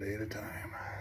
day at a time.